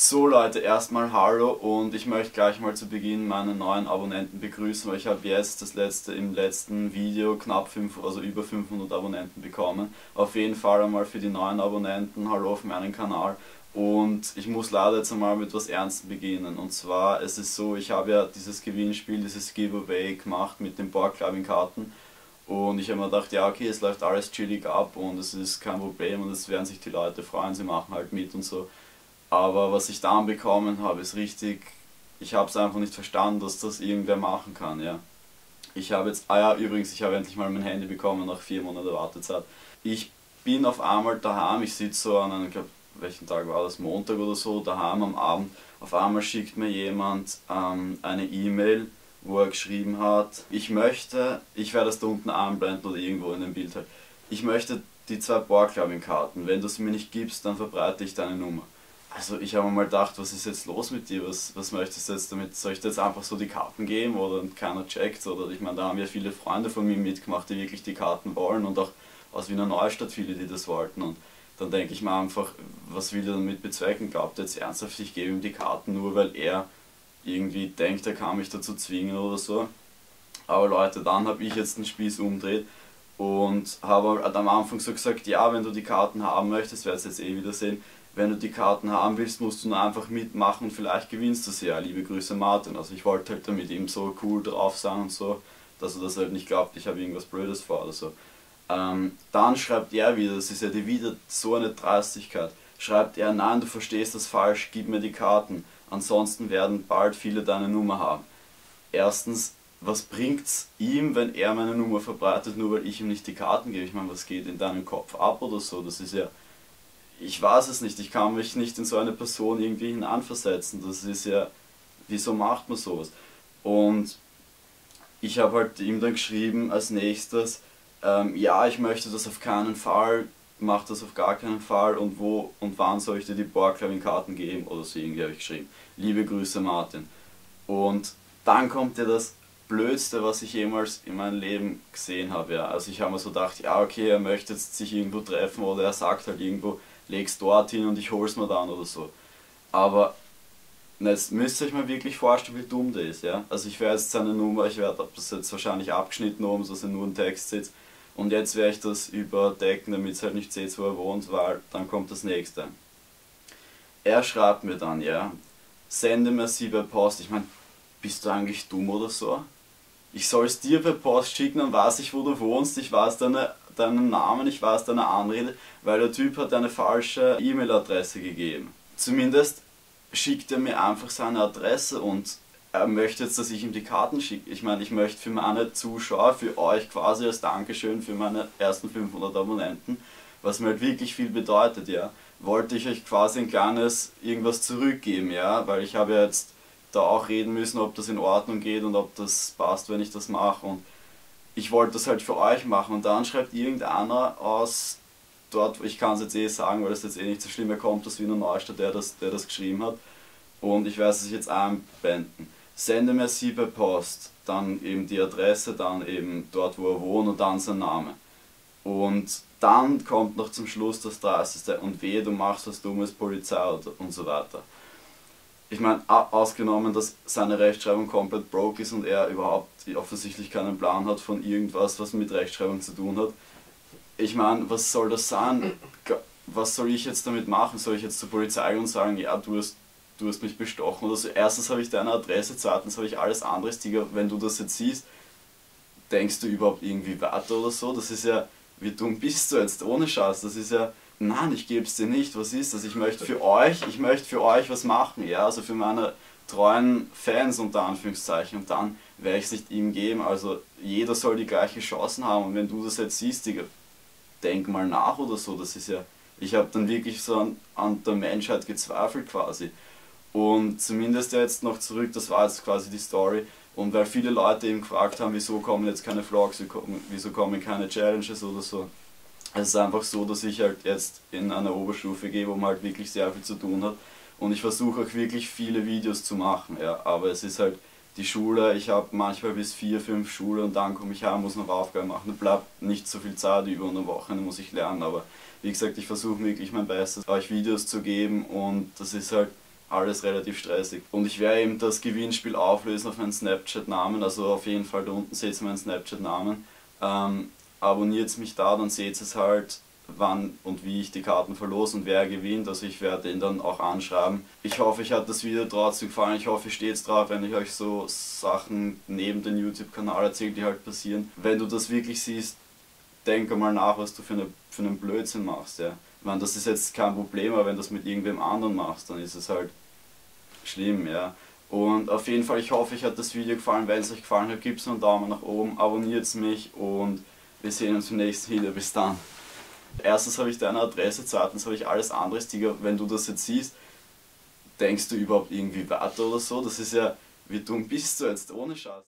So Leute, erstmal Hallo und ich möchte gleich mal zu Beginn meine neuen Abonnenten begrüßen, weil ich habe jetzt das letzte im letzten Video knapp 5, also über 500 Abonnenten bekommen. Auf jeden Fall einmal für die neuen Abonnenten, Hallo auf meinem Kanal. Und ich muss leider jetzt einmal mit etwas Ernstem beginnen. Und zwar, es ist so, ich habe ja dieses Gewinnspiel, dieses Giveaway gemacht mit den Boardclubbing-Karten. Und ich habe mir gedacht, ja okay, es läuft alles chillig ab und es ist kein Problem und es werden sich die Leute freuen, sie machen halt mit und so. Aber was ich dann bekommen habe, ist richtig, ich habe es einfach nicht verstanden, dass das irgendwer machen kann, ja. Ich habe jetzt, ah ja, übrigens, ich habe endlich mal mein Handy bekommen nach vier Monaten Wartezeit. Ich bin auf einmal daheim, ich sitze so an einem, ich glaube, welchen Tag war das, Montag oder so, daheim am Abend. Auf einmal schickt mir jemand ähm, eine E-Mail, wo er geschrieben hat, ich möchte, ich werde das da unten einblenden oder irgendwo in dem Bild halt, ich möchte die zwei Boardclubbing-Karten, wenn du sie mir nicht gibst, dann verbreite ich deine Nummer. Also ich habe mal gedacht, was ist jetzt los mit dir? Was, was möchtest du jetzt damit? Soll ich dir jetzt einfach so die Karten geben oder keiner checkt? Oder ich meine, da haben ja viele Freunde von mir mitgemacht, die wirklich die Karten wollen und auch aus Wiener Neustadt viele, die das wollten. Und dann denke ich mir einfach, was will er damit bezwecken? Glaubt er jetzt ernsthaft, ich gebe ihm die Karten nur, weil er irgendwie denkt, er kann mich dazu zwingen oder so. Aber Leute, dann habe ich jetzt den Spieß umdreht und habe halt am Anfang so gesagt, ja, wenn du die Karten haben möchtest, werdet ihr jetzt eh wieder sehen, wenn du die Karten haben willst, musst du nur einfach mitmachen und vielleicht gewinnst du sie ja. Liebe Grüße Martin. Also ich wollte halt damit ihm so cool drauf sein und so, dass er das halt nicht glaubt, ich habe irgendwas Blödes vor oder so. Ähm, dann schreibt er wieder, das ist ja die wieder so eine Dreistigkeit, schreibt er, nein, du verstehst das falsch, gib mir die Karten, ansonsten werden bald viele deine Nummer haben. Erstens, was bringt's ihm, wenn er meine Nummer verbreitet, nur weil ich ihm nicht die Karten gebe? Ich meine, was geht in deinem Kopf ab oder so? Das ist ja ich weiß es nicht, ich kann mich nicht in so eine Person irgendwie hineinversetzen. Das ist ja, wieso macht man sowas? Und ich habe halt ihm dann geschrieben als nächstes, ähm, ja, ich möchte das auf keinen Fall, mach das auf gar keinen Fall und wo und wann soll ich dir die Boardclubbing-Karten geben oder so irgendwie habe ich geschrieben. Liebe Grüße Martin. Und dann kommt ja das Blödste, was ich jemals in meinem Leben gesehen habe. Ja. Also ich habe mir so gedacht, ja okay, er möchte jetzt sich irgendwo treffen oder er sagt halt irgendwo, leg's dort hin und ich hol's mir dann oder so. Aber jetzt müsst ihr euch mal wirklich vorstellen, wie dumm der ist. Ja? Also ich werde jetzt seine Nummer, ich werde das jetzt wahrscheinlich abgeschnitten oben, dass er nur ein Text sitzt. Und jetzt werde ich das überdecken, damit es halt nicht seht, wo er wohnt, weil dann kommt das nächste. Er schreibt mir dann, ja, sende mir sie per Post. Ich meine, bist du eigentlich dumm oder so? Ich soll es dir per Post schicken, dann weiß ich, wo du wohnst, ich weiß deine deinen Namen, ich weiß deine Anrede, weil der Typ hat eine falsche E-Mail-Adresse gegeben. Zumindest schickt er mir einfach seine Adresse und er möchte jetzt, dass ich ihm die Karten schicke. Ich meine, ich möchte für meine Zuschauer, für euch quasi als Dankeschön für meine ersten 500 Abonnenten, was mir halt wirklich viel bedeutet, ja, wollte ich euch quasi ein kleines irgendwas zurückgeben, ja, weil ich habe ja jetzt da auch reden müssen, ob das in Ordnung geht und ob das passt, wenn ich das mache und ich wollte das halt für euch machen und dann schreibt irgendeiner aus dort, ich kann es jetzt eh sagen, weil das jetzt eh nicht so schlimm, kommt aus Wiener Neustadt, der das, der das geschrieben hat und ich werde es jetzt einblenden. Sende mir sie per Post, dann eben die Adresse, dann eben dort, wo er wohnt und dann sein Name. Und dann kommt noch zum Schluss das 30. und wehe, du machst was Dummes, Polizei und so weiter ich meine, ausgenommen, dass seine Rechtschreibung komplett broke ist und er überhaupt offensichtlich keinen Plan hat von irgendwas, was mit Rechtschreibung zu tun hat. Ich meine, was soll das sein? Was soll ich jetzt damit machen? Soll ich jetzt zur Polizei gehen und sagen, ja, du hast, du hast mich bestochen oder so? Erstens habe ich deine Adresse, zweitens habe ich alles andere, Digga, wenn du das jetzt siehst, denkst du überhaupt irgendwie weiter oder so? Das ist ja, wie dumm bist du jetzt, ohne Scheiß, das ist ja nein, ich gebe es dir nicht, was ist das? Ich möchte für euch, ich möchte für euch was machen, ja, also für meine treuen Fans unter Anführungszeichen. Und dann werde ich es nicht ihm geben, also jeder soll die gleichen Chancen haben. Und wenn du das jetzt siehst, Digga, denk mal nach oder so, das ist ja, ich habe dann wirklich so an, an der Menschheit gezweifelt quasi. Und zumindest jetzt noch zurück, das war jetzt quasi die Story. Und weil viele Leute eben gefragt haben, wieso kommen jetzt keine Vlogs, wieso kommen keine Challenges oder so, es ist einfach so, dass ich halt jetzt in einer Oberstufe gehe, wo man halt wirklich sehr viel zu tun hat. Und ich versuche auch wirklich viele Videos zu machen, ja. Aber es ist halt die Schule, ich habe manchmal bis vier, fünf Schule und dann komme ich heim, muss noch Aufgaben machen. Da bleibt nicht so viel Zeit über eine Woche muss ich lernen. Aber wie gesagt, ich versuche wirklich mein Bestes, euch Videos zu geben und das ist halt alles relativ stressig. Und ich werde eben das Gewinnspiel auflösen auf meinen Snapchat-Namen, also auf jeden Fall da unten seht ihr meinen Snapchat-Namen. Ähm, abonniert mich da, dann seht ihr es halt, wann und wie ich die Karten verlose und wer gewinnt. Also ich werde den dann auch anschreiben. Ich hoffe, euch hat das Video trotzdem gefallen. Ich hoffe, ihr steht drauf, wenn ich euch so Sachen neben dem YouTube-Kanal erzähle, die halt passieren. Wenn du das wirklich siehst, denk mal nach, was du für, eine, für einen Blödsinn machst. Ja. Ich meine, das ist jetzt kein Problem, aber wenn du das mit irgendwem anderen machst, dann ist es halt schlimm. Ja. Und auf jeden Fall, ich hoffe, euch hat das Video gefallen. Wenn es euch gefallen hat, gebt einen Daumen nach oben, abonniert mich und wir sehen uns im nächsten Video. Bis dann. Erstens habe ich deine Adresse, zweitens habe ich alles andere. Digga, wenn du das jetzt siehst, denkst du überhaupt irgendwie weiter oder so? Das ist ja, wie dumm bist du jetzt ohne Scheiß?